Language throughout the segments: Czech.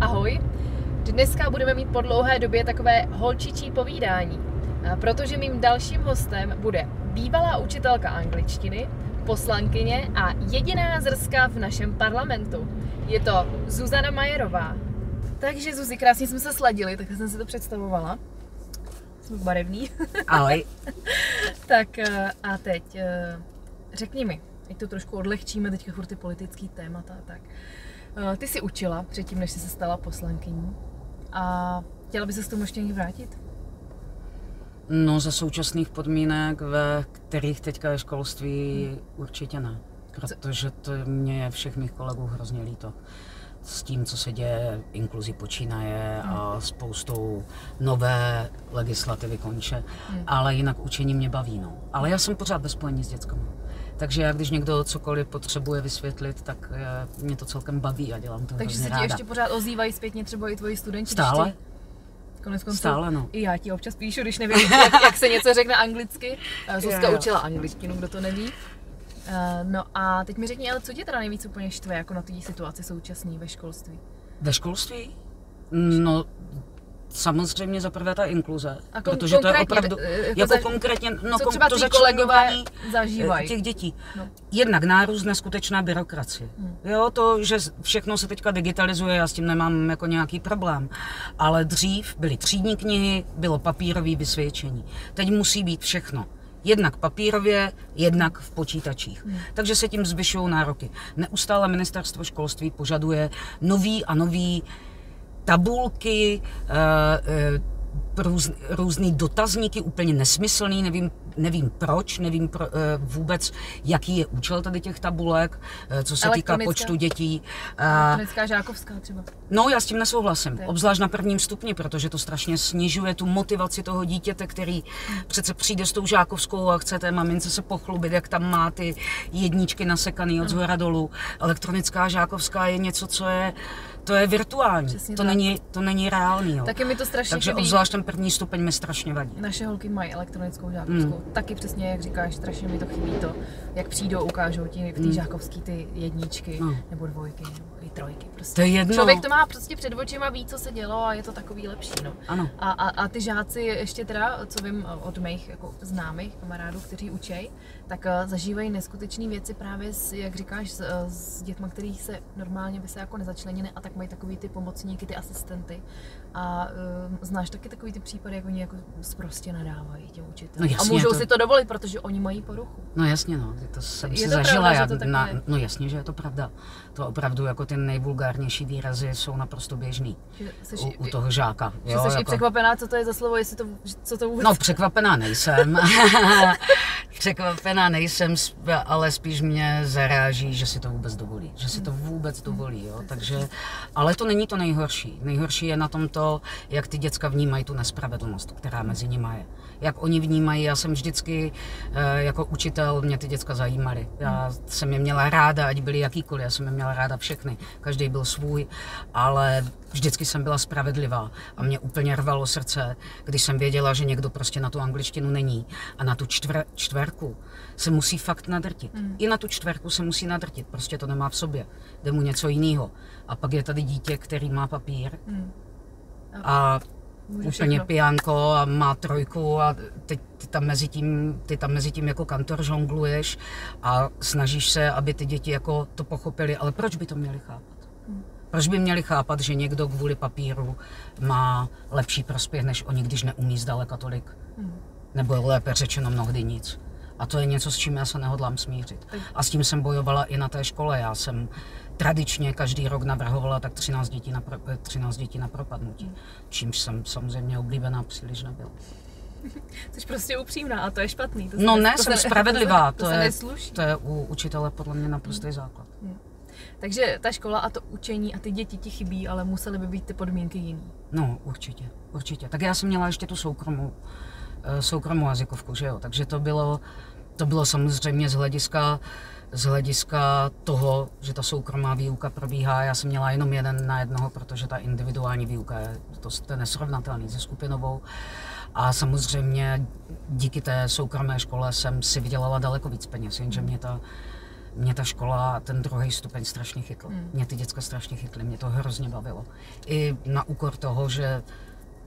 Ahoj. Dneska budeme mít po dlouhé době takové holčičí povídání, protože mým dalším hostem bude bývalá učitelka angličtiny, poslankyně a jediná zrska v našem parlamentu. Je to Zuzana Majerová. Takže Zuzi, krásně jsme se sladili, tak jsem si to představovala. Jsme barevný. Ahoj. tak eh, a teď eh, řekni mi, ať to trošku odlehčíme, teďka furt ty politický témata a tak. Eh, ty jsi učila předtím, než jsi se stala poslankyní a chtěla by se s tomu ještě někdy vrátit? No za současných podmínek, ve kterých teďka je školství, hmm. určitě ne. Protože to mě všech mých kolegů hrozně líto. S tím, co se děje, inkluzi počínaje hmm. a spoustou nové legislativy konče. Hmm. Ale jinak učení mě baví. No. Ale já jsem pořád ve spojení s dětskami. Takže já, když někdo cokoliv potřebuje vysvětlit, tak eh, mě to celkem baví a dělám to Takže se ti ráda. ještě pořád ozývají zpětně třeba i tvoji studenti? Stále. Konec konců, Stále, no. I já ti občas píšu, když nevím, jak, jak se něco řekne anglicky. Eh, Zuzka yeah. učila angličtinu, kdo to neví. Uh, no a teď mi řekni, ale co tě teda nejvíc úplně štve jako na té situaci současné ve školství? Ve školství? No, Samozřejmě za prvé ta inkluze, a kon- protože to je opravdu, eh, jako, jako za, konkrétně, no co třeba to kolegové zažívají. těch dětí. No. Jednak nárůst neskutečná byrokracie. Hmm. Jo, to, že všechno se teďka digitalizuje, já s tím nemám jako nějaký problém. Ale dřív byly třídní knihy, bylo papírové vysvědčení. Teď musí být všechno. Jednak papírově, jednak v počítačích. Hmm. Takže se tím zvyšují nároky. Neustále ministerstvo školství požaduje nový a nový tabulky, eh, eh, růz, různý dotazníky, úplně nesmyslný, nevím, nevím proč, nevím pro, uh, vůbec, jaký je účel tady těch tabulek, co se týká počtu dětí. Elektronická žákovská třeba. No, já s tím nesouhlasím, Ty. obzvlášť na prvním stupni, protože to strašně snižuje tu motivaci toho dítěte, který přece přijde s tou žákovskou a chce té mamince se pochlubit, jak tam má ty jedničky nasekaný od zhora dolů. Elektronická žákovská je něco, co je to je virtuální, Přesně to není, to není reálný. Jo. Taky mi to strašně Takže chybí. obzvlášť ten první stupeň mi strašně vadí. Naše holky mají elektronickou žákovskou. Mm. Taky přesně, jak říkáš, strašně mi to chybí to, jak přijdou, ukážou ti v té mm. žákovské ty jedničky, no. nebo dvojky, nebo trojky. Prostě. To je jedno. Člověk to má prostě před očima, ví, co se dělo a je to takový lepší. No. Ano. A, a, a, ty žáci ještě teda, co vím od mých jako známých kamarádů, kteří učej, tak uh, zažívají neskutečné věci právě, s, jak říkáš, s, uh, s dětmi, který se normálně by se jako nezačlenili a tak mají takový ty pomocníky, ty asistenty. A uh, znáš taky takový ty případy, jak oni jako prostě nadávají těm učitelům. No jasně, a můžou to... si to dovolit, protože oni mají poruchu. No jasně, no, to jsem je si to zažila. Pravda, já, to na, no jasně, že je to pravda. To opravdu jako ty nejvulgárnější výrazy jsou naprosto běžný u, u toho žáka. Že jo, jsi jako... překvapená, co to je za slovo, jestli to, co to vůbec... No překvapená nejsem. překvapená nejsem, ale spíš mě zaráží, že si to vůbec dovolí. Že si to vůbec dovolí, jo. Takže, ale to není to nejhorší. Nejhorší je na tom to, jak ty děcka vnímají tu nespravedlnost, která mezi nimi je. Jak oni vnímají, já jsem vždycky eh, jako učitel, mě ty děcka zajímaly. Já jsem je měla ráda, ať byly jakýkoliv, já jsem je měla ráda všechny. Každý byl svůj, ale vždycky jsem byla spravedlivá a mě úplně rvalo srdce, když jsem věděla, že někdo prostě na tu angličtinu není a na tu čtvr, čtverku se musí fakt nadrtit. Mm. I na tu čtverku se musí nadrtit, prostě to nemá v sobě. Jde mu něco jiného. A pak je tady dítě, který má papír mm. a úplně všechno. pijanko a má trojku a teď ty tam mezi tím, ty tam mezi tím jako kantor žongluješ a snažíš se, aby ty děti jako to pochopili, ale proč by to měli chápat? Proč by měli chápat, že někdo kvůli papíru má lepší prospěch než oni, když neumí zdaleka tolik? Hmm. Nebo lépe řečeno mnohdy nic. A to je něco, s čím já se nehodlám smířit. A s tím jsem bojovala i na té škole. Já jsem tradičně každý rok navrhovala tak 13 dětí na, pro, 13 dětí na propadnutí. Čímž jsem samozřejmě oblíbená příliš nebyla. Jsi prostě upřímná a to je špatný. To no ne, to jsem se, spravedlivá. To, to, to, je, to je u učitele podle mě naprostý hmm. základ. Hmm. Takže ta škola a to učení a ty děti ti chybí, ale musely by být ty podmínky jiný. No, určitě, určitě. Tak já jsem měla ještě tu soukromou, eh, soukromou jazykovku, že jo? Takže to bylo, to bylo samozřejmě z hlediska, z hlediska toho, že ta soukromá výuka probíhá. Já jsem měla jenom jeden na jednoho, protože ta individuální výuka je, to, to je nesrovnatelný se skupinovou. A samozřejmě díky té soukromé škole jsem si vydělala daleko víc peněz, jenže mě ta mě ta škola, ten druhý stupeň strašně chytl. Hmm. Mě ty děcka strašně chytly, mě to hrozně bavilo. I na úkor toho, že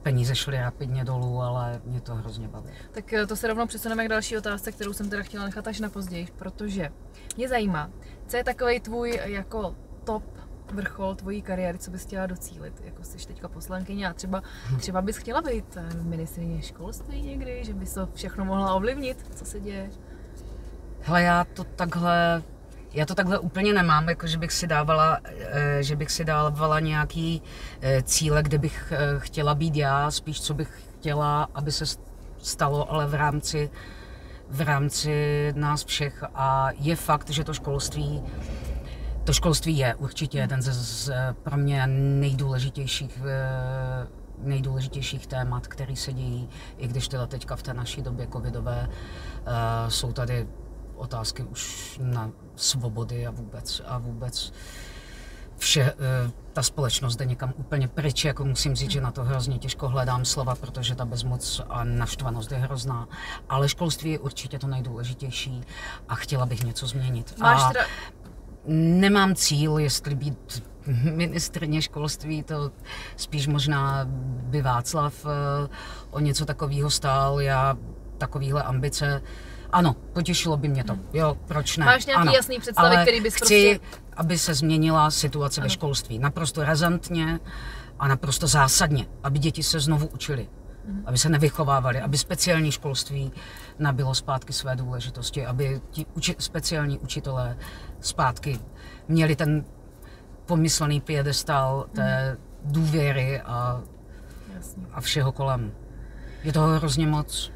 peníze šly rapidně dolů, ale mě to hrozně bavilo. Tak eh, to se rovnou přesuneme k další otázce, kterou jsem teda chtěla nechat až na později, protože mě zajímá, co je takový tvůj jako top vrchol tvojí kariéry, co bys chtěla docílit? Jako jsi teďka poslankyně a třeba, třeba bys chtěla být eh, ministrině školství někdy, že bys to všechno mohla ovlivnit, co se děje? Hele, já to takhle, já to takhle úplně nemám, jako že bych si dávala, eh, že bych si dávala nějaký eh, cíle, kde bych eh, chtěla být já, spíš co bych chtěla, aby se stalo, ale v rámci, v rámci nás všech. A je fakt, že to školství to školství je určitě jeden ze, z pro mě nejdůležitějších nejdůležitějších témat, který se dějí, i když teda teďka v té naší době covidové jsou tady otázky už na svobody a vůbec, a vůbec vše, uh, ta společnost jde někam úplně pryč, jako musím říct, že na to hrozně těžko hledám slova, protože ta bezmoc a naštvanost je hrozná. Ale školství je určitě to nejdůležitější a chtěla bych něco změnit. Máš a teda, Nemám cíl, jestli být ministrně školství, to spíš možná by Václav eh, o něco takového stál. Já takovýhle ambice, ano, potěšilo by mě to. Jo, proč ne? Máš nějaký ano. jasný představy, Ale který bys chci, prostě- aby se změnila situace Ano. ve školství. Naprosto razantně a naprosto zásadně, aby děti se znovu učili. Mhm. Aby se nevychovávali, aby speciální školství nabilo zpátky své důležitosti, aby ti uči, speciální učitelé zpátky měli ten pomyslný piedestal té důvěry a, jasně. a všeho kolem. Je toho hrozně moc.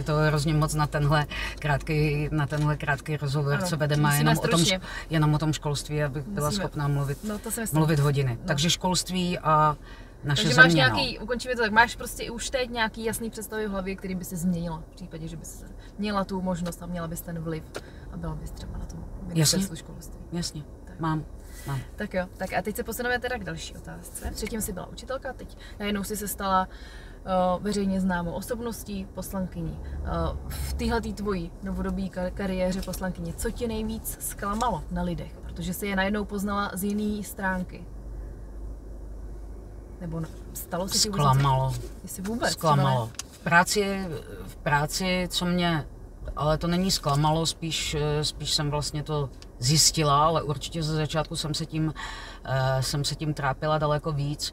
Je to hrozně moc na tenhle krátký, na tenhle krátký rozhovor, Ano, co vedeme musíme jenom o, tom, jenom o tom školství, abych byla Musíme. schopná mluvit, No to mluvit hodiny. No. Takže školství a naše Takže země. máš no. nějaký, ukončíme to tak, máš prostě už teď nějaký jasný představy v hlavě, který by se změnila v případě, že bys měla tu možnost a měla bys ten vliv a byla bys třeba na tom ministerstvu školství. Jasně, Tak. mám. mám. Tak jo, tak a teď se posuneme teda k další otázce. Předtím jsi byla učitelka, teď najednou jsi se stala uh, veřejně známou osobností, poslankyní. Uh, v téhle tvojí novodobé kar- kariéře poslankyně, co tě nejvíc zklamalo na lidech? Protože jsi je najednou poznala z jiné stránky. Nebo ne, stalo se ti vůbec? Zklamalo. Jestli vůbec? Zklamalo. V práci, v práci, co mě, ale to není zklamalo, spíš, eh, spíš jsem vlastně to zjistila, ale určitě ze začátku jsem se tím, eh, jsem se tím trápila daleko víc,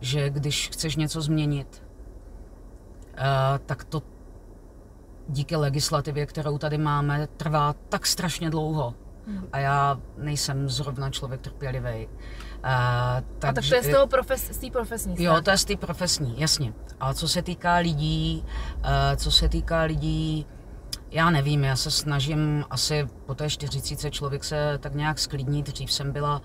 že když chceš něco změnit, eh, tak to díky legislativě, kterou tady máme, trvá tak strašně dlouho. Hmm. A já nejsem zrovna člověk trpělivý. Uh, A tak to je z toho profes, z té profesní Jo, to je z té profesní, jasně. A co se týká lidí, eh, co se týká lidí, já nevím, já se snažím asi po té 40 člověk se tak nějak sklidnit. Dřív jsem byla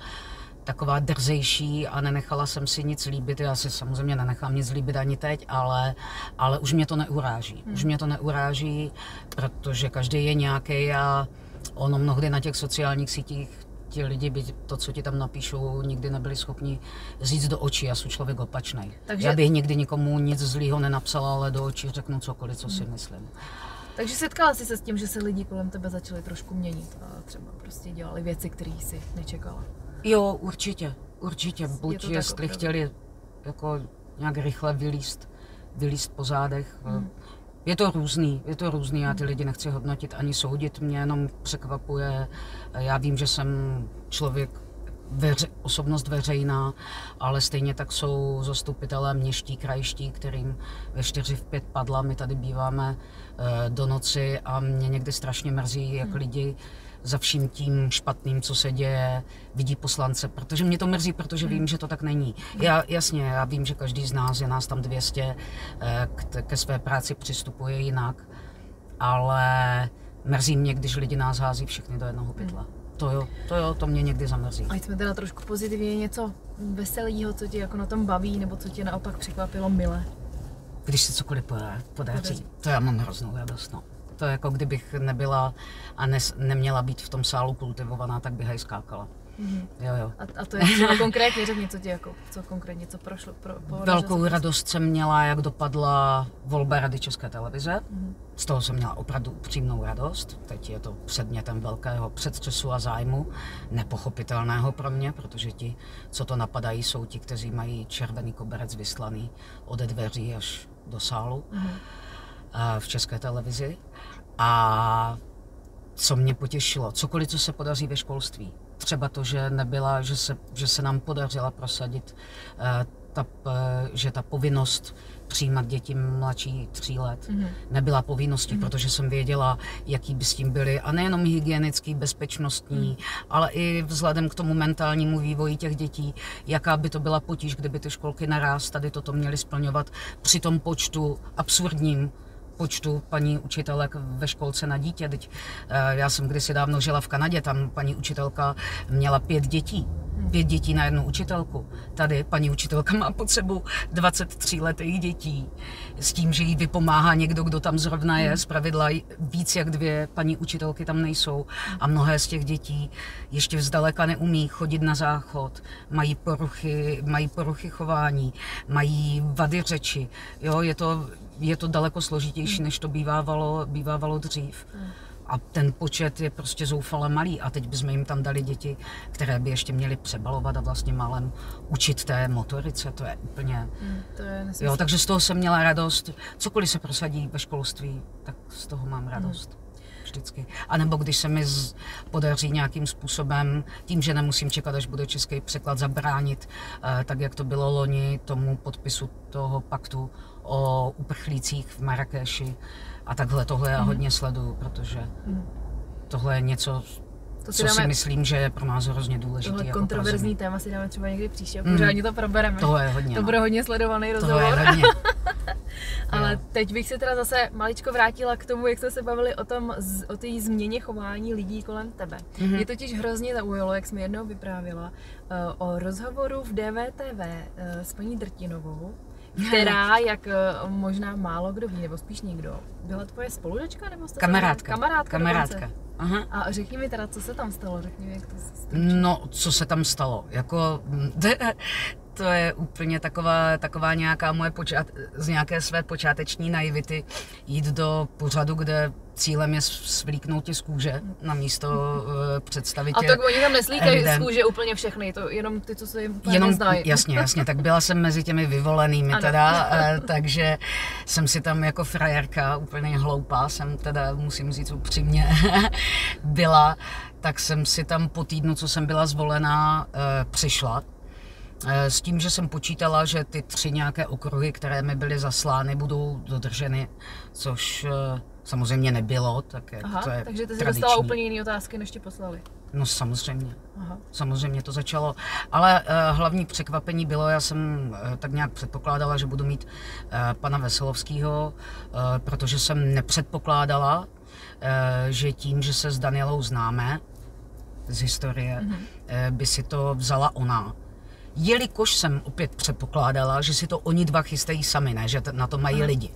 taková drzejší a nenechala jsem si nic líbit. Já si samozřejmě nenechám nic líbit ani teď, ale, ale už mě to neuráží. Už mě to neuráží, protože každý je nějaký a ono mnohdy na těch sociálních sítích ti lidi by to, co ti tam napíšou, nikdy nebyli schopni říct do očí. Já jsem člověk opačný. Takže-. Já bych nikdy nikomu nic zlýho nenapsala, ale do očí řeknu cokoliv, co si myslím. Takže setkala jsi se s tím, že se lidi kolem tebe začali trošku měnit a třeba prostě dělali věci, které si nečekala. Jo, určitě, určitě. Je Buď to tak jestli opravdu. chtěli jako nějak rychle vylíst, vylíst po zádech. Hmm. Je to různý, je to různý, já ty lidi nechci hodnotit ani soudit, mě jenom překvapuje, já vím, že jsem člověk, veře, osobnost veřejná, ale stejně tak jsou zastupitelé měští, krajiští, kterým ve 4 v 5 padla, my tady býváme eh, do noci a mě někdy strašně mrzí, jak lidi za vším tím špatným, co se děje, vidí poslance, protože mě to mrzí, protože vím, že to tak není. Já, jasně, já vím, že každý z nás, je nás tam 200, eh, k- ke své práci přistupuje jinak, ale mrzí mě, když lidi nás hází všechny do jednoho pytle. To jo, to jo, to mě někdy zamrzí. A jsme teda trošku pozitivně něco veselého, co tě jako na tom baví, nebo co tě naopak překvapilo mile. Když se cokoliv podaří, Podaří. podaří, to já mám hroznou radost. No. To jako kdybych nebyla a ne, neměla být v tom sálu kultivovaná, tak bych aj skákala. Mm-hmm. Jo, jo. A, a to je třeba konkrétně, řekni, co ti jako, co konkrétně, co prošlo? Pro, po Velkou radost jsem měla, jak dopadla volba Rady České televize. Mm-hmm. Z toho jsem měla opravdu upřímnou radost. Teď je to předmětem velkého předstřesu a zájmu, nepochopitelného pro mě, protože ti, co to napadají, jsou ti, kteří mají červený koberec vyslaný od dveří až do sálu mm-hmm. V České televizi. A co mě potěšilo, cokoliv, co se podaří ve školství, třeba to, že nebyla, že se, že se nám podařila prosadit uh, ta, že ta povinnost přijímat děti mladší tří let mm-hmm. nebyla povinností, mm-hmm. protože jsem věděla, jaký by s tím byly a nejenom hygienický, bezpečnostní, mm-hmm. ale i vzhledem k tomu mentálnímu vývoji těch dětí, jaká by to byla potíž, kdyby ty školky naraz tady toto měly splňovat při tom počtu absurdním počtu paní učitelek ve školce na dítě. Teď, eh, já jsem kdysi dávno žila v Kanadě, tam paní učitelka měla pět dětí. Pět dětí na jednu učitelku. Tady paní učitelka má pod sebou 23 letých dětí. S tím, že jí vypomáhá někdo, kdo tam zrovna je. Z pravidla víc jak dvě paní učitelky tam nejsou. A mnohé z těch dětí ještě vzdaleka neumí chodit na záchod. Mají poruchy, mají poruchy chování, mají vady řeči. Jo, je to je to daleko složitější, hmm. než to bývávalo, bývávalo dřív. Hmm. A ten počet je prostě zoufale malý. A teď bychom jim tam dali děti, které by ještě měly přebalovat a vlastně málem učit té motorice. To je úplně... Hmm, to je jo, takže z toho jsem měla radost. Cokoliv se prosadí ve školství, tak z toho mám radost. Hmm vždycky. A nebo když se mi z, podaří nějakým způsobem, tím, že nemusím čekat, až bude český překlad, zabránit, eh, tak jak to bylo loni, tomu podpisu toho paktu o uprchlících v Marrakeši a takhle tohle já mm. hodně sleduju, protože mm. tohle je něco, to si co dáme, si myslím, že je pro nás hrozně důležité. Tohle jako kontroverzní téma si dáme třeba někdy příště a pořádně mm. to probereme. To je hodně. To no. bude hodně sledovaný rozhovor. To je hodně. Ale teď bych se teda zase maličko vrátila k tomu, jak jsme se bavili o tom, o té změně chování lidí kolem tebe. Mm-hmm. Mě totiž hrozně zaujalo, jak jsme jednou vyprávila, uh, o rozhovoru v DVTV eh, s paní Drtinovou, která, jak eh, možná málo kdo ví, nebo spíš nikdo, byla tvoje spolužečka nebo jste Kamarádka. Kamarádka. Kamarádka. Aha. A řekni mi teda, co se tam stalo, řekni mi, jak to se No, co se tam stalo, jako to je úplně taková, taková nějaká moje počát, z nějaké své počáteční naivity jít do pořadu, kde cílem je svlíknout tě z kůže na místo uh, představitě. A tak oni tam neslíkají z kůže úplně všechny, to jenom ty, co se jim jenom, neznají. Jasně, jasně, tak byla jsem mezi těmi vyvolenými ano. teda, uh, takže jsem si tam jako frajerka, úplně hloupá, jsem teda, musím říct upřímně, byla, tak jsem si tam po týdnu, co jsem byla zvolená, uh, přišla s tím, že jsem počítala, že ty tři nějaké okruhy, které mi byly zaslány, budou dodrženy, což eh, samozřejmě nebylo, tak jak Aha, to je takže ty jsi dostala úplně jiné otázky, než ti poslali. No samozřejmě. Aha. Samozřejmě to začalo. Ale uh, hlavní překvapení bylo, já jsem uh, tak nějak předpokládala, že budu mít uh, pana Veselovského, uh, protože jsem nepředpokládala, uh, že tím, že se s Danielou známe z historie, mm-hmm. uh, by si to vzala ona jelikož jsem opět předpokládala, že si to oni dva chystají sami, ne, že na to mají lidi.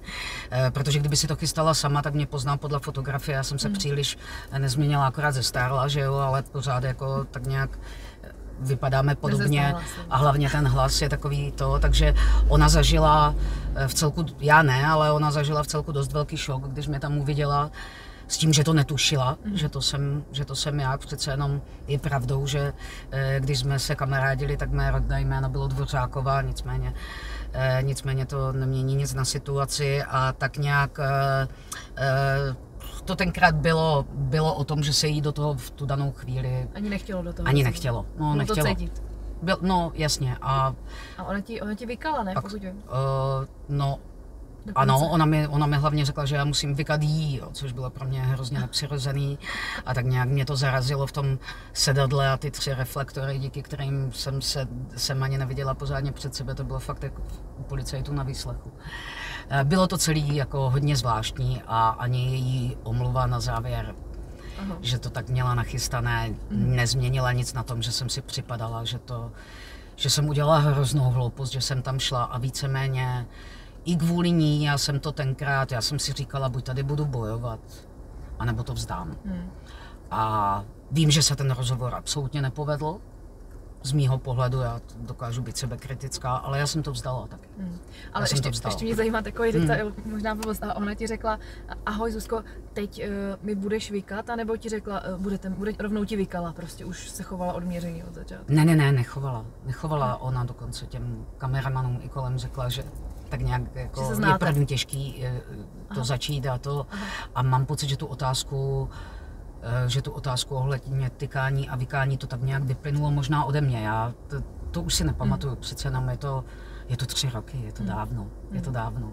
E, protože kdyby si to chystala sama, tak mě pozná podle fotografie, já jsem se hmm. příliš nezměnila, akorát zestárla, že jo, ale pořád jako tak nějak eh, vypadáme podobně. A hlavně ten hlas je takový to, takže ona zažila eh, v celku, já ne, ale ona zažila v celku dost velký šok, když mě tam uviděla s tím, že to netušila, mm. že, to jsem, že to jsem já. Přece jenom je pravdou, že eh, když jsme se kamarádili, tak mé rodné jméno bylo Dvořáková, nicméně, eh, nicméně to nemění nic na situaci a tak nějak eh, to tenkrát bylo, bylo o tom, že se jí do toho v tu danou chvíli... Ani nechtělo do toho. Ani nechtělo. No, nechtělo. to cítit. Byl, no, jasně. A, a ona ti, ona ti vykala, ne? Pak, pokud uh, no, Dokonce. Ano, ona mi, ona mi hlavně řekla, že já musím vykat jí, jo, což bylo pro mě hrozně nepřirozený. A tak nějak mě to zarazilo v tom sedadle a ty tři reflektory, díky kterým jsem se jsem ani neviděla pořádně před sebe, to bylo fakt jako u policajtů na výslechu. Eh, bylo to celý jako hodně zvláštní a ani její omluva na závěr Aha. že to tak měla nachystané, mm. nezměnila nic na tom, že jsem si připadala, že to, že jsem udělala hroznou hloupost, že jsem tam šla a víceméně i kvůli ní, já jsem to tenkrát, já jsem si říkala, buď tady budu bojovat, anebo to vzdám. Hmm. A Vím, že se ten rozhovor absolutně nepovedl, z mýho pohledu, já dokážu být sebekritická, ale já jsem to vzdala taky. Hmm. Ale já ještě, ještě mě zajímá takový hmm. detail, možná blbost, a ona ti řekla, ahoj Zuzko, teď uh, mi budeš vykat, anebo ti řekla, uh, budete, bude, rovnou ti vykala, prostě už se chovala odměření od začátku. Ne, ne, ne, nechovala. Nechovala hmm. ona dokonce těm kameramanům i kolem řekla, že tak nějak jako je první těžký eh, to Aha. začít a to. Aha. A mám pocit, že tu otázku Eh, že tu otázku ohledně tykání a vykání to tak nějak vyplynulo možná ode mě. Já to, to už si nepamatuju, hmm. přece jenom je to, je to tři roky, je to hmm. dávno, hmm. je to hmm. dávno.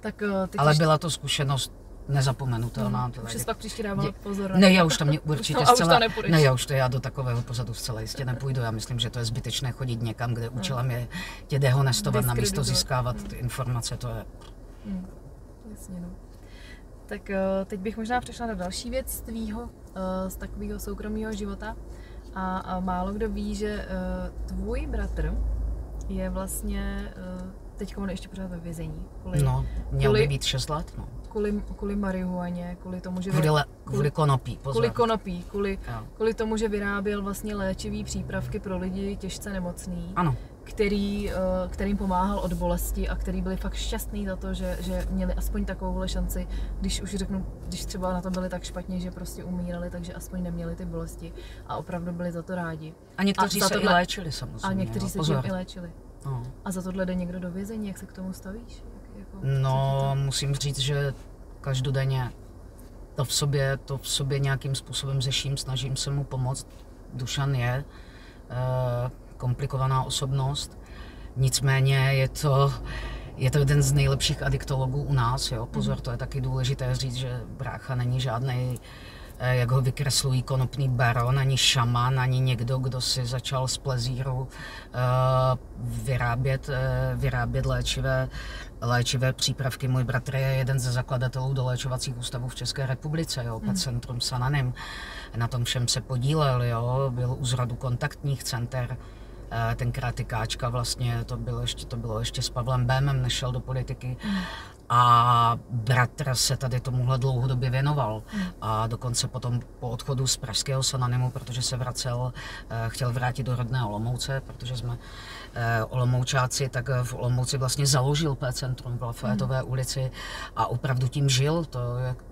Tak, ty Ale byla to zkušenost nezapomenutelná. Hmm. Už jsi pak příště dával pozor. Ne, já už tam mě určitě to, zcela... Ne, já už to já do takového pozadu zcela jistě nepůjdu. Já myslím, že to je zbytečné chodit někam, kde hmm. účelem je tě dehonestovat, na místo získávat hmm. informace, to je... Hmm. Jasně, no. Tak eh, teď bych možná přešla na další věc z tvýho, eh, z takového soukromého života. A, málo kdo ví, že eh, tvůj bratr je vlastně teď on ještě pořád ve vězení. Kvůli, no, měl kvůli, by být 6 let, no. Kvůli, kvůli marihuaně, kvůli tomu, že... Kvůli, le, kvůli, konopí, pozor. Kvůli konopí, kvůli, kvůli tomu, že vyráběl vlastně léčivý přípravky pro lidi těžce nemocný. Ano který, eh, kterým pomáhal od bolesti a který byli fakt šťastní za to, že, že měli aspoň takovouhle šanci, když už řeknu, když třeba na tom byli tak špatně, že prostě umírali, takže aspoň neměli ty bolesti a opravdu byli za to rádi. A někteří a se tohle, i léčili samozřejmě. A někteří jo, se tím i léčili. No. A za tohle jde někdo do vězení, jak se k tomu stavíš? Jak, jako, no, musím říct, že každodenně to v sobě, to v sobě nějakým způsobem řeším, snažím se mu pomoct. Dušan je uh, komplikovaná osobnost. Nicméně je to, je to jeden z nejlepších adiktologů u nás. Jo? Pozor, mhm. to je taky důležité říct, že brácha není žádný eh, jak ho vykreslují konopný baron, ani šaman, ani někdo, kdo si začal z plezíru eh, vyrábět, eh, vyrábět léčivé, léčivé přípravky. Můj bratr je jeden ze zakladatelů do léčovacích ústavů v České republice, jo, mm. Centrum Sananem. Na tom všem se podílel, jo, byl u zrodu kontaktních center. Eh, tenkrát ty káčka vlastně, to bylo ještě, to bylo ještě s Pavlem Bémem, nešel do politiky. Mm. A bratr se tady tomuhle dlouhodobě věnoval. Mm. A dokonce potom po odchodu z pražského Sananimu, protože se vracel, eh, chtěl vrátit do rodné Olomouce, protože jsme Olomoučáci, tak v Olomouci vlastně založil P-centrum v Lafayetové mm. ulici a opravdu tím žil. To,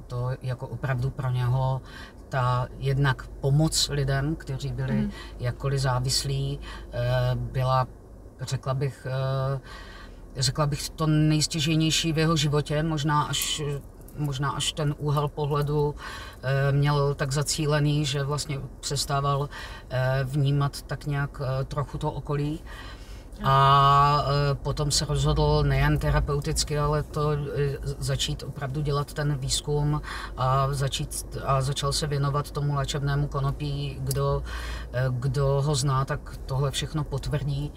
to jako opravdu pro něho ta jednak pomoc lidem, kteří byli mm. jakkoliv závislí, eh, byla, řekla bych, eh, řekla bych to nejstěžejnější v jeho životě, možná až možná až ten úhel pohledu eh, měl tak zacílený, že vlastně přestával vnímat tak nějak trochu to okolí. A e, potom se rozhodl nejen terapeuticky, ale to e, začít opravdu dělat ten výzkum a, začít, a začal se věnovat tomu léčebnému konopí. Kdo, e, kdo ho zná, tak tohle všechno potvrdí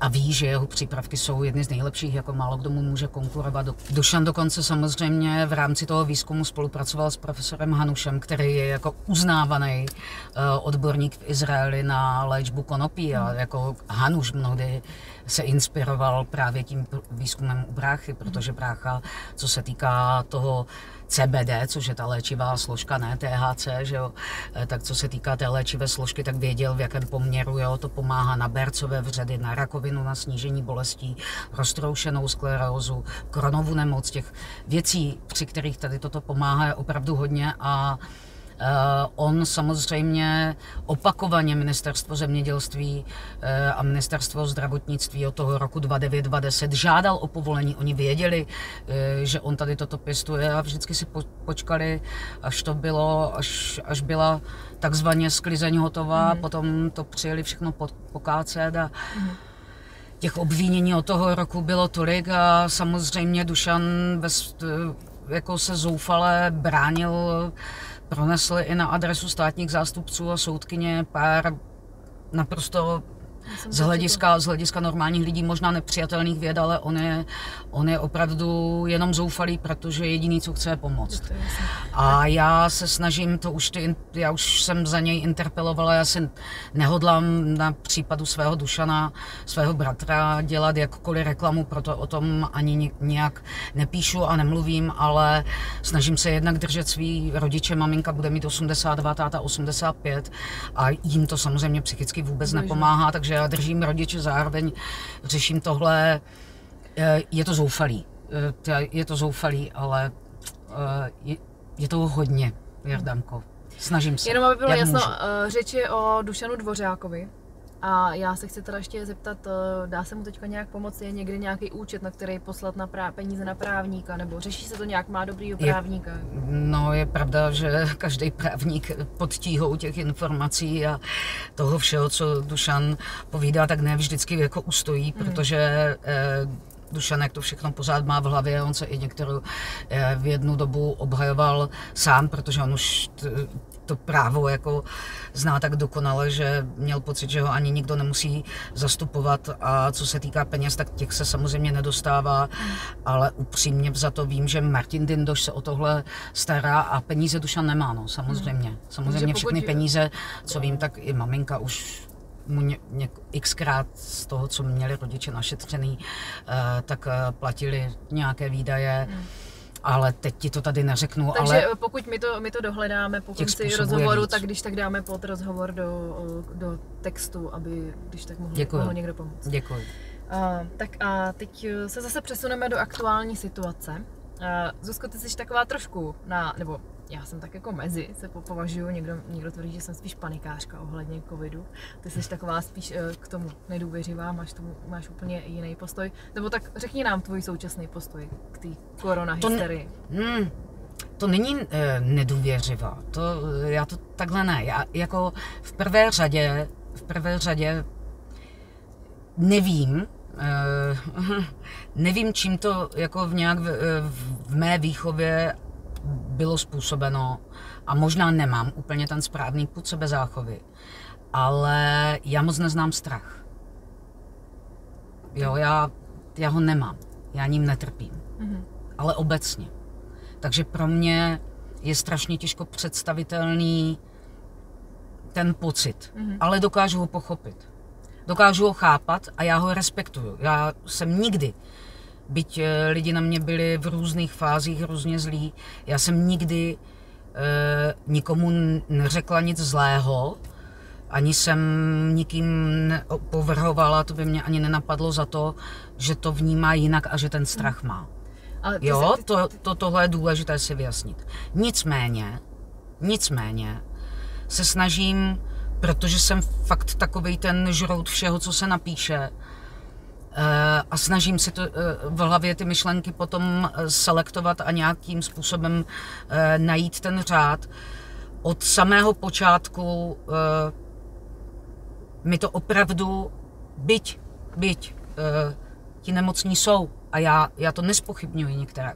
a ví, že jeho přípravky jsou jedny z nejlepších, jako málo kdo mu může konkurovat. Dušan dokonce samozřejmě v rámci toho výzkumu spolupracoval s profesorem Hanušem, který je jako uznávaný uh, odborník v Izraeli na léčbu konopí a jako Hanuš mnohdy se inspiroval právě tím výzkumem u bráchy, protože brácha, co se týká toho CBD, což je ta léčivá složka, ne THC, že jo, eh, tak co se týká té léčivé složky, tak věděl, v jakém poměru jo, to pomáhá na bercové vředy, na rakovinu, na snížení bolestí, roztroušenou sklerózu, kronovu nemoc, těch věcí, při kterých tady toto pomáhá, je opravdu hodně a on samozřejmě opakovaně ministerstvo zemědělství eh, a ministerstvo zdravotnictví od toho roku 29-2010 žádal o povolení. Oni věděli, eh, že on tady toto pěstuje a vždycky si počkali, až to bylo, až, až byla takzvaně sklizeň hotová, mm. potom to přijeli všechno pokácet a mm. těch obvinění od toho roku bylo tolik a samozřejmě Dušan bez, jako se zoufale bránil pronesli i na adresu státních zástupců a soudkyně pár naprosto z hlediska, z hlediska normálních lidí možná nepřijatelných věd, ale on je, on je opravdu jenom zoufalý, protože jediný, co chce, je pomoct. A já se snažím, to už ty, já už jsem za něj interpelovala, já si nehodlám na případu svého Dušana, svého bratra dělat jakkoliv reklamu, proto o tom ani nijak nepíšu a nemluvím, ale snažím se jednak držet svý rodiče, maminka bude mít 82, táta 85 a jim to samozřejmě psychicky vůbec nepomáhá, takže já držím rodiče zároveň, řeším tohle, eh, je to zoufalý, eh, je to zoufalý, ale eh, je, je toho hodně, Jardanko. Snažím se. Jenom aby bylo jasno, můžu. řeči o Dušanu Dvořákovi, a já se chci teda ještě zeptat, eh, dá se mu teďka nějak pomoct, je někdy nějaký účet, na který poslat na prá- peníze na právníka, nebo řeší se to nějak, má dobrý právníka? Je, no je pravda, že každý právník pod tíhou těch informací a toho všeho, co Dušan povídá, tak ne vždycky jako ustojí, hmm. protože eh, Dušanek to všechno pořád má v hlavě, on se i některou eh, v jednu dobu obhajoval sám, protože on už to právo jako zná tak dokonale, že měl pocit, že ho ani nikdo nemusí zastupovat a co se týká peněz, tak těch se samozřejmě nedostává, ale upřímně za to vím, že Martin Dindoš se o tohle stará a peníze Dušan nemá, no, samozřejmě. Hmm. Samozřejmě všechny peníze, co vím, tak i maminka už mu ně, ně, xkrát z toho, co měli rodiče našetřený, eh, tak eh, platili nějaké výdaje. Hmm ale teď ti to tady neřeknu. Takže ale pokud my to, my to dohledáme po konci rozhovoru, víc. tak když tak dáme pod rozhovor do, do textu, aby když tak mohl, mohl někdo pomoct. Děkuji. Uh, tak a teď se zase přesuneme do aktuální situace. Uh, Zuzko, ty jsi taková trošku na, nebo já jsem tak jako mezi, se považuji, někdo, někdo tvrdí, že jsem spíš panikářka ohledně covidu, ty jsi taková spíš uh, k tomu nedůvěřivá, máš, tomu, máš úplně jiný postoj, nebo tak řekni nám tvůj současný postoj k té korona hysterii. To, hmm, to není uh, nedůvěřivá, to, já to takhle ne, já jako v prvé řadě, v prvé řadě nevím, Uh, nevím, čím to jako v nějak v, v mé výchově bylo způsobeno a možná nemám úplně ten správný půd sebezáchovy, ale já moc neznám strach. Jo, já, já ho nemám, já ním netrpím, mm-hmm. ale obecně. Takže pro mě je strašně těžko představitelný ten pocit, mm-hmm. ale dokážu ho pochopit. Dokážu ho chápat a já ho respektuju. Já jsem nikdy byť eh, lidi na mě byli v různých fázích hrozně zlí. Já jsem nikdy e, nikomu neřekla nic zlého, ani jsem nikým povrhovala, to by mě ani nenapadlo za to, že to vnímá jinak a že ten strach má. Ale jo, se... to, to, tohle je důležité si vyjasnit. Nicméně, nicméně se snažím, protože jsem fakt takový ten žrout všeho, co se napíše, a snažím si to eh, v hlavě ty myšlenky potom eh, selektovat a nějakým způsobem najít ten řád. Od samého počátku mi to opravdu, byť, byť, ti nemocní jsou a já, já to nespochybňuji některá,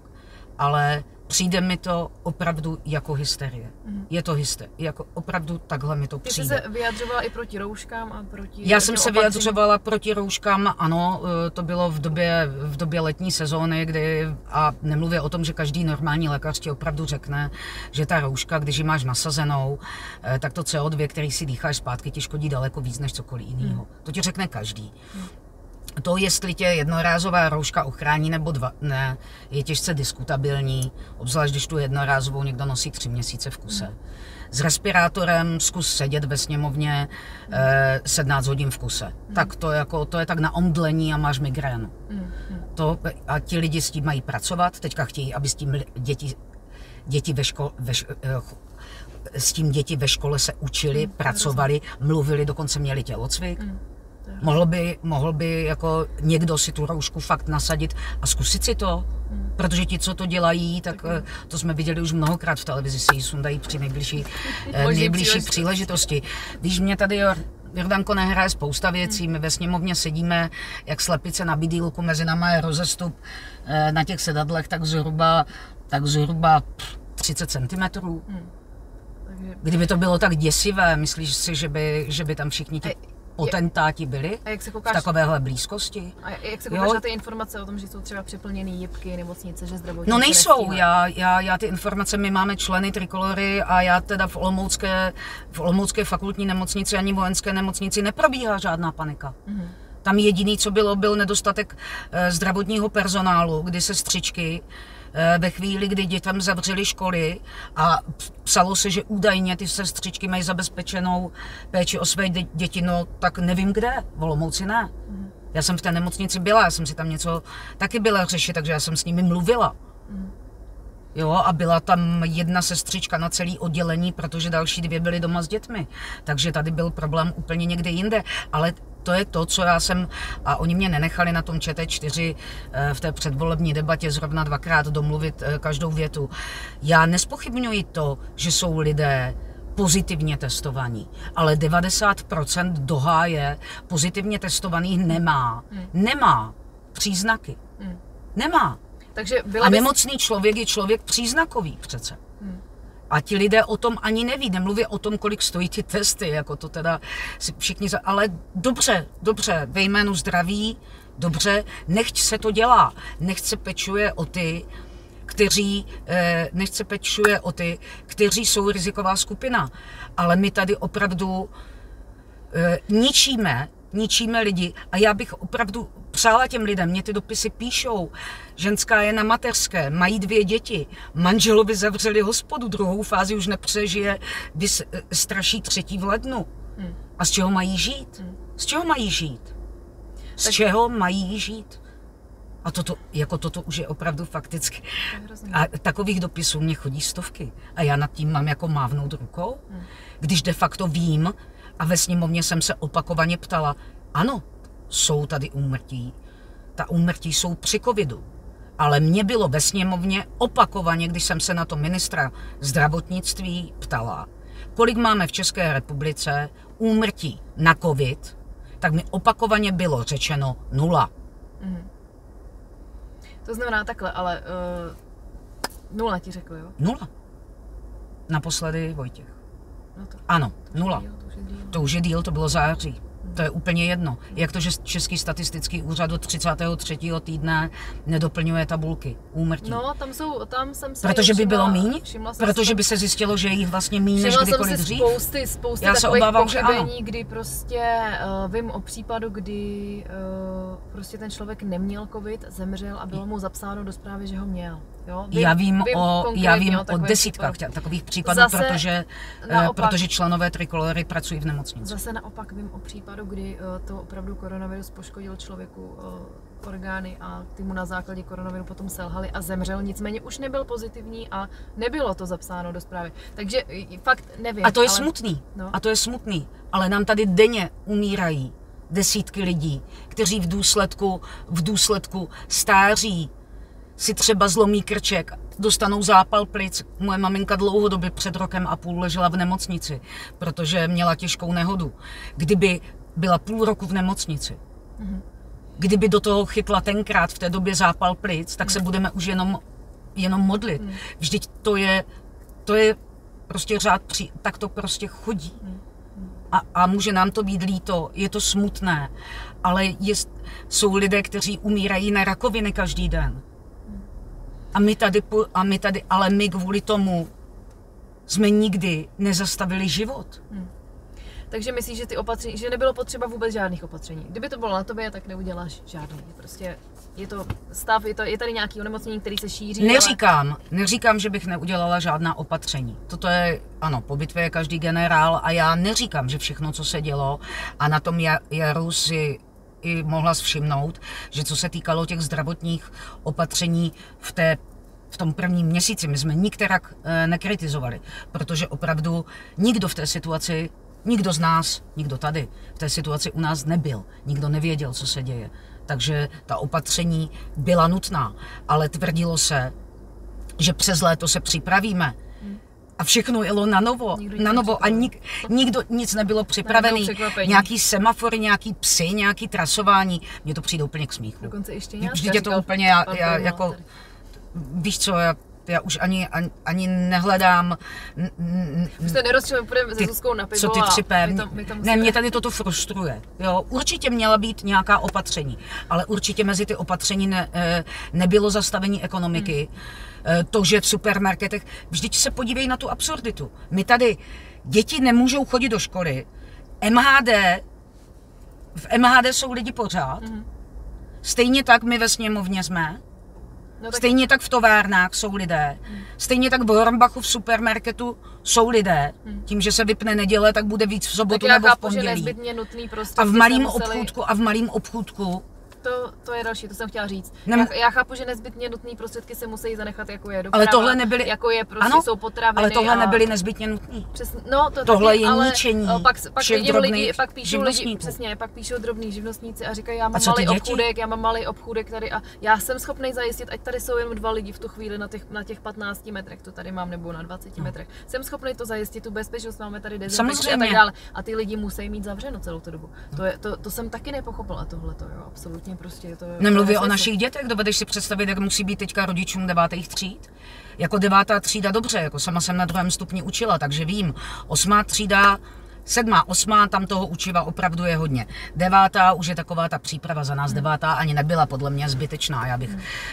ale přijde mi to opravdu jako hysterie. Mm. Je to hysterie. Jako opravdu takhle mi to Ty přijde. Ty jsi se vyjadřovala i proti rouškám a proti... Já jsem se vyjadřovala proti rouškám, ano, eh, to bylo v době, v době letní sezóny, kdy, a nemluvě o tom, že každý normální lékař ti opravdu řekne, že ta rouška, když ji máš nasazenou, eh, tak to CO2, který si dýcháš zpátky, ti škodí daleko víc než cokoliv jiného. Mm. To ti řekne každý. Mm. To, jestli tě jednorázová rouška ochrání nebo dva, ne, je těžce diskutabilní, obzvlášť když tu jednorázovou někdo nosí tři měsíce v kuse. S respirátorem zkus sedět ve sněmovně eh, 17 hodin v kuse. Mm. Tak to, jako, to je tak na omdlení a máš migrénu. Mm. To, a ti lidi s tím mají pracovat, teďka chtějí, aby s tím děti, děti ve škole, ve, eh, s tím děti ve škole se učili, mm. pracovali, mluvili, dokonce měli tělocvik. Mm Mohl by, mohl by jako někdo si tu roušku fakt nasadit a zkusit si to? Protože ti, co to dělají, tak, eh, to jsme viděli už mnohokrát v televizi, si ji sundají při nejbližší, eh, nejbližší příležitosti. Když mě tady Jordanko nehraje spousta věcí, my ve sněmovně sedíme jak slepice na bydýlku, mezi náma je rozestup eh, na těch sedadlech tak zhruba, tak zhruba 30 cm. Hmm. Kdyby to bylo tak děsivé, myslíš si, že by, že by tam všichni ti potentáti byli A jak se v koukáš, takovéhle blízkosti. a jak se Jo. koukáš na ty informace o tom, že jsou třeba přeplněný jipky, nemocnice, že zdravotní No nejsou, já, já, já ty informace, my máme členy Trikolory a já teda v Olomoucké, v Olomoucké fakultní nemocnici ani vojenské nemocnici neprobíhá žádná panika. Mhm. Tam jediný, co bylo, byl nedostatek eh, zdravotního personálu, kdy se střičky ve chvíli, kdy dětem zavřeli školy a psalo se, že údajně ty sestřičky mají zabezpečenou péči o své dě- děti, no tak nevím kde, v Olomouci ne. Já jsem v té nemocnici byla, já jsem si tam něco taky byla řešit, takže já jsem s nimi mluvila. Jo, a byla tam jedna sestřička na celý oddělení, protože další dvě byly doma s dětmi. Takže tady byl problém úplně někde jinde. Ale to je to, co já jsem, a oni mě nenechali na tom ČT4 eh, v té předvolební debatě zrovna dvakrát domluvit eh, každou větu. Já nespochybňuji to, že jsou lidé pozitivně testovaní, ale 90% doháje pozitivně testovaných nemá. Nemá příznaky. Hmm. Nemá. Takže byla A bys- nemocný člověk je člověk příznakový přece. A ti lidé o tom ani neví, nemluví o tom, kolik stojí ty testy, jako to teda si všichni, za... ale dobře, dobře, ve jménu zdraví, dobře, nechť se to dělá, nechť se pečuje o ty, kteří, eh, nechť se pečuje o ty, kteří jsou riziková skupina. Ale my tady opravdu eh, ničíme, ničíme lidi a já bych opravdu přála těm lidem, mě ty dopisy píšou, ženská je na mateřské, mají dvě děti, manželovi zavřeli hospodu, druhou fázi už nepřežije, vys, eh, straší třetí v lednu. Hmm. A z čeho mají žít? Z čeho mají žít? Z čeho mají žít? A toto, jako toto už je opravdu fakticky. A takových dopisů mě chodí stovky. A já nad tím mám jako mávnout rukou, když de facto vím, a ve sněmovně jsem se opakovaně ptala, ano, jsou tady úmrtí. Ta úmrtí jsou při covidu. Ale mě bylo ve sněmovně opakovaně, když jsem se na to ministra zdravotnictví ptala, kolik máme v České republice úmrtí na covid, tak mi opakovaně bylo řečeno nula. To znamená takhle, ale uh, nula ti řekl, jo? Nula. Naposledy Vojtěch. No to, Ano, to nula. díl, to už je díl. To bylo září. To je úplně jedno. Jak to, že Český statistický úřad do 33. týdne nedoplňuje tabulky úmrtí? No, tam jsou, tam jsem se protože by bylo míň? Protože by se zjistilo, že jich vlastně míň než Všimla jsem kdykoliv si dřív? spousty, spousty Já se obávám, že ano. kdy prostě uh, vím o případu, kdy uh, prostě ten člověk neměl covid, zemřel a bylo mu zapsáno do zprávy, že ho měl. Jo? Já vím, o, já vím o desítkách případu. tě- takových případů, Zase protože, eh, naopak. protože členové trikolory pracují v nemocnici. Zase naopak vím o případu, kdy uh, to opravdu koronavirus poškodil člověku uh, orgány a ty mu na základě koronaviru potom selhali a zemřel, nicméně už nebyl pozitivní a nebylo to zapsáno do zprávy. Takže fakt nevím. A to je ale... smutný. No. A to je smutný. Ale nám tady denně umírají desítky lidí, kteří v důsledku, v důsledku stáří si třeba zlomí krček, dostanou zápal plic. Moje maminka dlouhodobě před rokem a půl ležela v nemocnici, protože měla těžkou nehodu. Kdyby byla půl roku v nemocnici, kdyby do toho chytla tenkrát v té době zápal plic, tak se budeme už jenom, jenom modlit. Vždyť to je, to je prostě řád, při, tak to prostě chodí. A, a může nám to být líto, je to smutné, ale je, jsou lidé, kteří umírají na rakoviny každý den. A my tady, a my tady, ale my kvůli tomu jsme nikdy nezastavili život. Takže myslíš, že ty opatření, že nebylo potřeba vůbec žádných opatření. Kdyby to bylo na tobě, tak neuděláš žádný. Prostě je to stav, je, to, je tady nějaký onemocnění, který se šíří. Neříkám, neříkám, že bych neudělala žádná opatření. Toto je, ano, po bitvě je každý generál a já neříkám, že všechno, co se dělo a na tom jaru si i mohla všimnout, že co se týkalo těch zdravotních opatření v té v tom prvním měsíci my jsme nikterak eh, nekritizovali, protože opravdu nikdo v té situaci, nikdo z nás, nikdo tady v té situaci u nás nebyl, nikdo nevěděl, co se děje. Takže ta opatření byla nutná, ale tvrdilo se, že přes léto se připravíme. A všechno jelo na novo, Nikdo na novo a nik, nikdo nic nebylo připravený. Nějaký semafory, nějaký psy, nějaký trasování. Mně to přijde úplně k smíchu. Dokonce ještě Vždyť je to úplně, já, já, jako, víš co, já Já už ani, ani, ani nehledám... n- n- Už se nerozčilujeme, půjdeme se Zuzkou na pivo co ty tři P. my to, my to ne, mě tady toto frustruje. Jo, určitě měla být nějaká opatření, ale určitě mezi ty opatření ne, eh, nebylo zastavení ekonomiky. Hmm. To, že v supermarketech, vždyť se podívej na tu absurditu. My tady, děti nemůžou chodit do školy, MHD, v MHD jsou lidi pořád, Mhm. stejně tak my ve sněmovně jsme, No, tak Stejně tak v továrnách jsou lidé. Stejně tak v Hornbachu v supermarketu jsou lidé. Tím, že se vypne neděle, tak bude víc v tak sobotu já nebo v chápu, že pondělí. nutný prostě A v malém museli- obchůdku a v malém obchůdku To, to je další, to jsem chtěla říct. Nem- Já, já, chápu, že nezbytně nutné prostředky se musí zanechat, jako je doprava, Ale tohle nebyly- jako je prostě Ano, jsou potraviny. ale tohle a... nebyly nezbytně nutné. Přesně, no, to Tohle taky, je ale ničení o, pak, pak všech vidím lidi, pak píšou lidi, přesně, pak píšou drobní živnostníci a říkají, já mám malý děti? obchůdek, já mám malý obchůdek tady a já jsem schopný zajistit, ať tady jsou jenom dva lidi v tu chvíli na těch, na těch 15 metrech, to tady mám, nebo na 20 metrech. Jsem schopný to zajistit, tu bezpečnost, máme tady dezinfekci a tak dále. A ty lidi musí mít zavřeno celou tu dobu. To, je, to, to jsem taky nepochopila tohle, to jo, absolutně prostě. To, Nemluví to o je našich dětech, dovedeš si představit, jak musí být teďka rodičům devátých tříd? Jako devátá třída dobře, jako sama jsem na druhém stupni učila, takže vím. Osmá třída, sedmá, osmá, tam toho učiva opravdu je hodně. Devátá už je taková ta příprava za nás, devátá ani nebyla podle mě zbytečná. Já bych,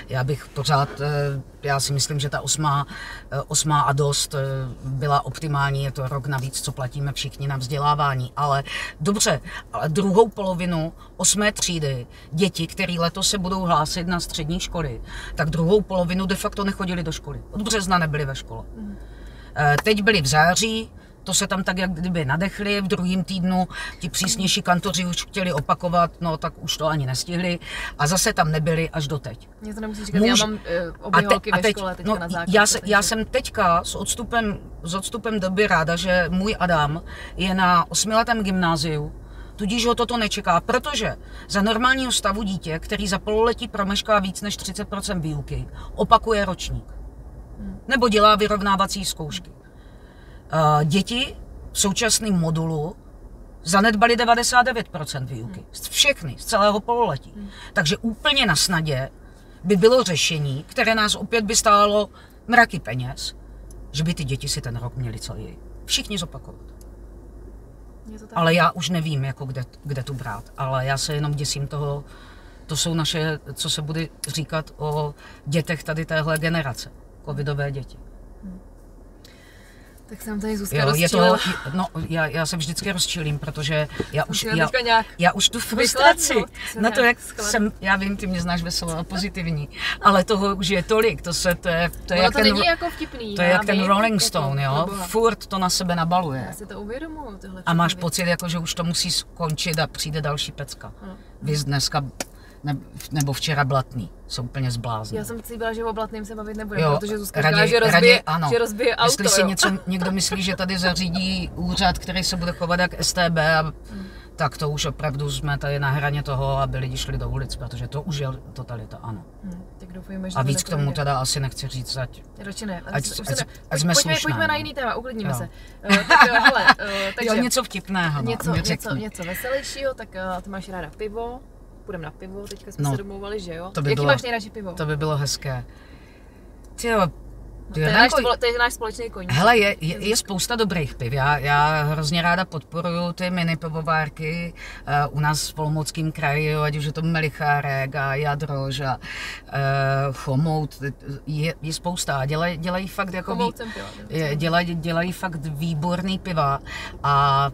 já bych pořád, eh, já si myslím, že ta osmá, eh, osmá a dost eh, byla optimální, je to rok navíc, co platíme všichni na vzdělávání, ale dobře, ale druhou polovinu osmé třídy, děti, které letos se budou hlásit na střední školy, tak druhou polovinu de facto nechodili do školy. Od března nebyli ve škole. Eh, Teď byli v září, to se tam tak jak kdyby nadechli, v druhém týdnu ti přísnější kantoři už chtěli opakovat, no tak už to ani nestihli a zase tam nebyli až do teď. Mě to nemusíš říkat, Muž- já mám uh, obě holky ve škole teďka no, na základě. já, se, já jsem teďka s odstupem, s odstupem doby ráda, že můj Adam je na osmiletém gymnáziu, tudíž ho toto nečeká, protože za normálního stavu dítě, který za pololetí promešká víc než 30% výuky, opakuje ročník. Nebo dělá vyrovnávací zkoušky. Eh, Děti v současném modulu zanedbali 99% výuky. Všechny, z celého pololetí. Takže úplně na snadě by bylo řešení, které nás opět by stálo mraky peněz, že by ty děti si ten rok měli celý všichni zopakovat. Ale já už nevím, jako kde, kde tu brát. Ale já se jenom děsím toho, to jsou naše, co se bude říkat o dětech tady téhle generace. Covidové děti. Tak jsem tady Zuzka Jo, je to, no, já, já se vždycky rozčílím, protože já už, já, nějak já už tu frustraci, na to, jak schladnout. jsem, já vím, ty mě znáš veselá a pozitivní, ale toho už je tolik, to se, to je, to je jak to ten, není jako vtipný. to je jak ten Rolling jako, Stone, jo, furt to na sebe nabaluje. Já si to uvědomuju, tyhle A máš pocit, jako, že už to musí skončit a přijde další pecka. Ano. Vy dneska, ne, nebo včera blatný, jsou úplně zblázni. Já jsem slíbila, že o blatným se bavit nebude, Jo, protože Zuzka raději- říkala, že rozbije, raději ano. že rozbije auto, Jestli si jo. něco, někdo myslí, že tady zařídí úřad, který se bude chovat jak STB, a, Hmm. tak to už opravdu jsme tady na hraně toho, aby lidi šli do ulic, protože to už je totalita, ano. Hm, tak doufujeme, že A víc k tomu teda asi nechci říct, ať Radši ne. ať- se ať- ne- ať jsme pojďme, slušná, pojďme na jiný téma, uklidníme Jo. se. Uh, tak jo, hele, uh, takže jo, něco vtipného, no, něco, něco, něco veselějšího, tak uh, ty máš ráda pivo. Půjdeme na pivo, teďka jsme No, se domlouvali, že jo? to by Jaký bylo- máš nejradši pivo? To by bylo hezké. Ty jo, to, je náš, spole- to je náš společný koníček. Hele, je, je, je spousta dobrých piv. Já, já hrozně ráda podporuju ty mini pivovárky uh, u nás v Olomouckém kraji, jo, ať už je to Melichárek a Jadrož a uh, Chomout, je, je spousta. A Dělaj, dělají fakt jako... piva. je- dělají, dělají fakt výborný piva a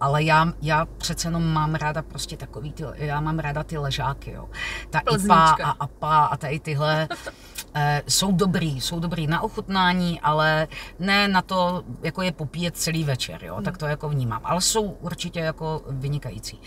ale já, já přece jenom mám ráda prostě takový ty, já mám ráda ty ležáky, jo. Ta IPA Plznička. a APA a tady tyhle eh, jsou dobrý, jsou dobrý na ochutnání, ale ne na to, jako je popíjet celý večer, jo, tak to jako vnímám. Ale jsou určitě jako vynikající.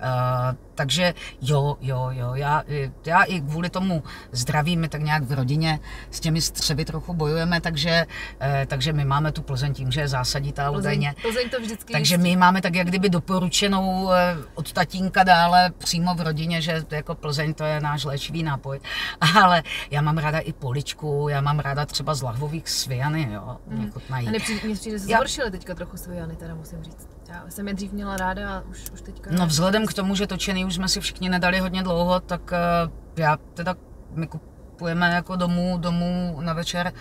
Eh, takže jo, jo, jo, já, já i kvůli tomu zdraví, my tak nějak v rodině s těmi střevy trochu bojujeme, takže, eh, takže my máme tu Plzeň tím, že je zásaditá Plzeň, údajně. Plzeň to vždycky Takže my máme tak jak kdyby doporučenou eh, od tatínka dále přímo v rodině, že to jako Plzeň to je náš léčivý nápoj. Ale já mám ráda i poličku, já mám ráda třeba z lahvových svijany, jo, mě chutnají. A nepřijde, mně přijde, že se Já- zhoršily teďka trochu Svojany, teda musím říct. Já jsem je dřív měla ráda a už, už teďka... No vzhledem k tomu, že točený už jsme si všichni nedali hodně dlouho, tak eh, já teda my kup- půjdeme jako domů, domů na večer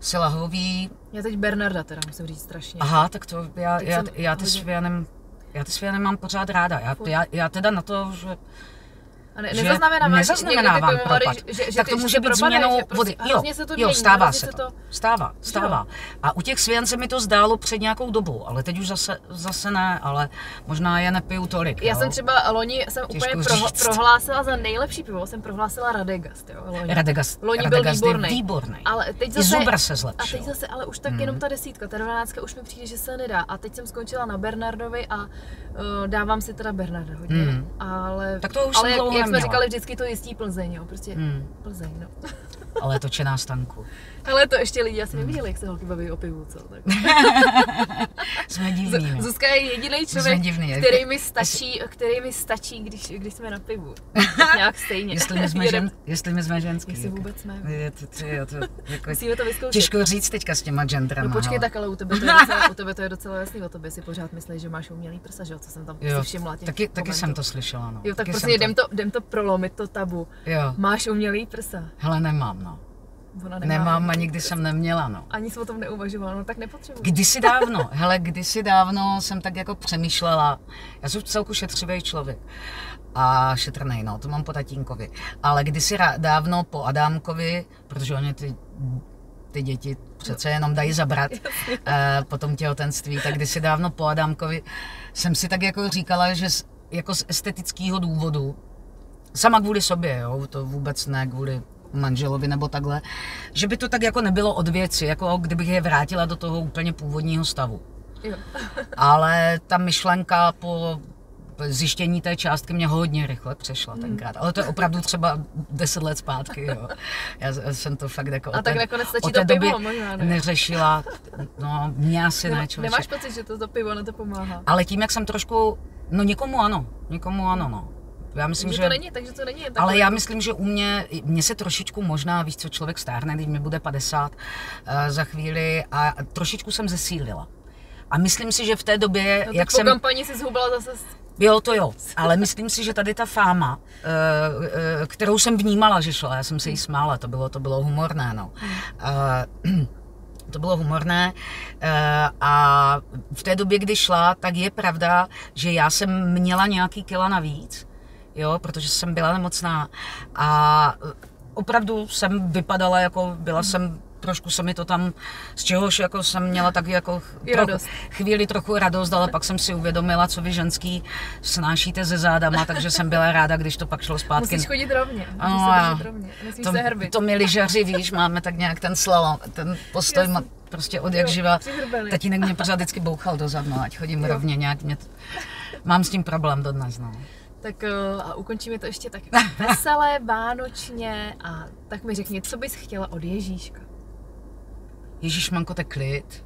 si lahvoví. Já teď Bernarda teda musím říct strašně. Aha, tak to já, Teď já, jsem já ty hodně- nem, já ty svě nemám pořád ráda. Já, já, já teda na to, že A ne, že nezaznamenáváš nezaznamenávám někdy propad. že, že tak to může být změnou prostě vody. Jo, se to jo, mění, stává hrozně se to. Stává, stává. A u těch svěn se mi to zdálo před nějakou dobou, ale teď už zase, zase ne, ale možná je nepiju tolik. Já jo. jsem třeba loni jsem Těžko úplně pro, prohlásila za nejlepší pivo, jsem prohlásila Radegast, jo, loni. Radegast, Loni byl Radegast je výborný. výborný. Ale teď zase, Zubr se a zlepšil. teď zase, ale už tak jenom ta desítka, ta dvanáctka už mi přijde, že se nedá. A teď jsem skončila na Bernardovi a uh, dávám si teda Bernarda hodně. Hmm. Ale, Tak to už ale jsem dlouho jsme říkali, vždycky to jistí Plzeň, jo, prostě Hmm, Plzeň, no. ale točená stanku. Ale to ještě lidi asi neviděli, jak se holky baví o pivu, co? Tak. Zuzka je jediný člověk, divný. který mi stačí, který mi stačí, když, když jsme na pivu. Nějak stejně. Jestli my jsme, žen, jestli my jsme ženský. Jestli vůbec jsme. Je to, to, je to, jako, Musíme to vyzkoušet. těžko říct teďka s těma genderama. No počkej, hele. tak ale u tebe, to je docela, u tebe to je docela jasný, o tobě si pořád myslíš, že máš umělý prsa, že jo, co jsem tam Jo, si všimla těch taky, taky jsem to slyšela, no. Jo, tak taky prostě jdem to, jdem to prolomit, to tabu. Jo, Máš umělý prsa. hele, nemám, no. Ona nemá Nemám a nikdy jsem neměla, no. Ani jsem o tom neuvažovala, no tak nepotřebuji. Kdysi dávno, hele, kdysi dávno jsem tak jako přemýšlela, já jsem v celku šetřivý člověk a šetrnej, no, to mám po tatínkovi, ale kdysi dávno po Adámkovi, protože oni ty, ty děti přece jenom dají zabrat eh, po tom těhotenství, tak kdysi dávno po Adámkovi jsem si tak jako říkala, že z, jako z estetického důvodu, sama kvůli sobě, jo, to vůbec ne kvůli manželovi nebo takhle, že by to tak jako nebylo od věci, jako kdybych je vrátila do toho úplně původního stavu. Jo. Ale ta myšlenka po zjištění té částky mě hodně rychle přešla Hmm. tenkrát. Ale to je opravdu třeba 10 let zpátky, jo. Já jsem to fakt jako A tak té- nakonec stačí to pivo, možná, ne? neřešila. No, mě asi ne, člověče. Nemáš pocit, že to, to pivo na to pomáhá? Ale tím, jak jsem trošku, no někomu ano, někomu ano, no. Já myslím, Takže že... to není, takže to není jen Ale já myslím, že u mě, mně se trošičku možná, víš co, člověk stárne, když mi bude 50 uh, za chvíli a trošičku jsem zesílila. A myslím si, že v té době, No, jak po jsem... kampani si zhubila zase Jo, to jo, ale myslím si, že tady ta fáma, eh, eh, kterou jsem vnímala, že šla, já jsem se jí smála, to bylo, to bylo humorné, no. Eh, To bylo humorné eh, a v té době, kdy šla, tak je pravda, že já jsem měla nějaký kila navíc, jo, protože jsem byla nemocná a opravdu jsem vypadala jako, byla jsem trošku se mi to tam, z čehož jako jsem měla tak jako radost. chvíli trochu radost, ale pak jsem si uvědomila, co vy ženský snášíte ze zádama, takže jsem byla ráda, když to pak šlo zpátky. Musíš chodit rovně, musíš Ano, se rovně, nesmíš to, se hrbit. to my lyžaři, víš, máme tak nějak ten slalom, ten postoj má prostě od jak Jo, živa. přihrbeli. Tatínek mě pořád vždycky bouchal no, ať chodím Jo. rovně nějak. Mě t... Mám s tím problém dodnes, no. Tak eh, a ukončíme to ještě tak veselé, vánočně a tak mi řekni, co bys chtěla od Ježíška? Ježíš Manko, to je klid.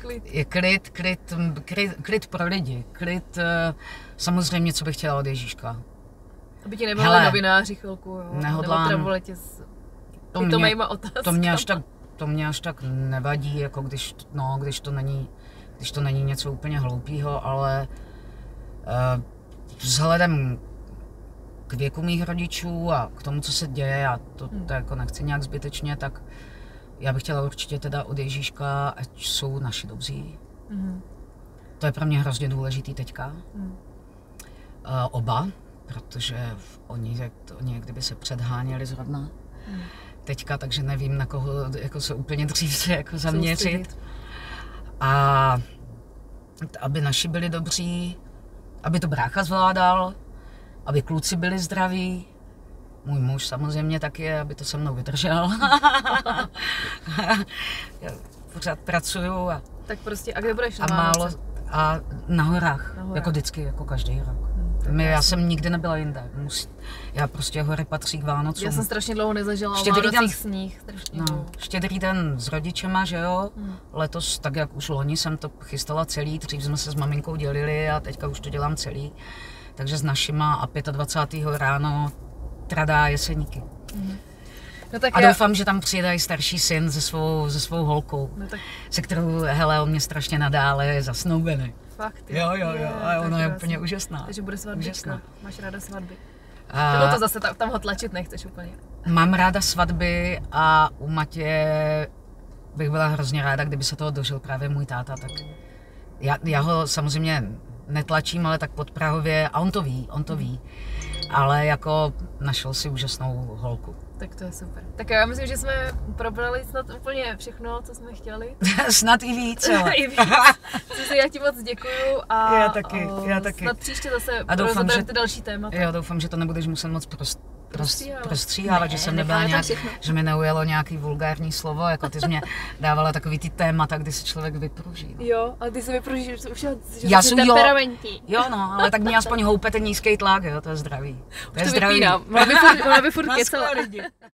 Klid. Je klid, klid, klid, klid pro lidi. Klid, eh, samozřejmě, co bych chtěla od Ježíška. Aby ti Hele, novináři chvilku, jo? nehodlám. Nebo tě s To mě, pitomejma otázkama. to mě až tak, to mě až tak nevadí, jako když, no, když to není, když to není něco úplně hloupého, ale uh, vzhledem k věku mých rodičů a k tomu, co se děje, a to, Hmm. to jako nechci nějak zbytečně, tak já bych chtěla určitě teda od Ježíška, ať jsou naši dobří. Mhm. To je pro mě hrozně důležitý teďka. Mhm. Uh, oba, protože oni, oni jak kdyby se předháněli zrovna Mhm. teďka, takže nevím, na koho jako se úplně dřív se jako zaměřit. Soustředit. A aby naši byli dobří, aby to brácha zvládal, aby kluci byli zdraví, můj muž samozřejmě taky je, aby to se mnou vydržel. Já pořád pracuju a, Tak prostě, a kde budeš na a málo a na horách, Na horách. jako vždycky, jako každý rok. My, já jsem nikdy nebyla jinde. Musí, já prostě hory patří k Vánocům. Já jsem strašně dlouho nezažila o Štědrý den- sníh, No, štědrý den s rodičema, že jo? Hm. Letos, tak jak už loni jsem to chystala celý, dřív jsme se s maminkou dělili a teďka už to dělám celý. Takže s našima a 25. ráno tradá jeseníky. No tak A já, doufám, že tam přijede i starší syn se svou, se svou holkou, no tak se kterou, hele, on mě strašně nadále je zasnoubený. Fakt. Jo, jo, jo, a tak ona je úplně úžasná. Takže bude svatbička. Úžasná. Máš ráda svatby. Nebo to zase tam, tam ho tlačit nechceš úplně? Mám ráda svatby a u Matě bych byla hrozně ráda, kdyby se toho dožil právě můj táta, tak já, já ho samozřejmě netlačím, ale tak pod Prahově, a on to ví, on to ví, ale jako našel si úžasnou holku. Tak to je super. Tak já myslím, že jsme probrali snad úplně všechno, co jsme chtěli. snad i víc, jo. I víc. si já ti moc děkuju a já taky, já taky. snad příště zase a doufám, že, ty další témata. Jo, doufám, že to nebudeš muset moc prost, prostříhávat, prostříhávat ne, že jsem nebyla nějak, že mi neujelo nějaký vulgární slovo, jako ty jsi mě dávala takový ty témata, kdy se člověk vypruží. No. Jo, a ty se vypružíš, že už že Já jsem temperamentní. Jo, no, ale tak mě aspoň houpe ten nízký tlak, jo, to je zdravý. To je zdravý. Ona by furt, ona by furt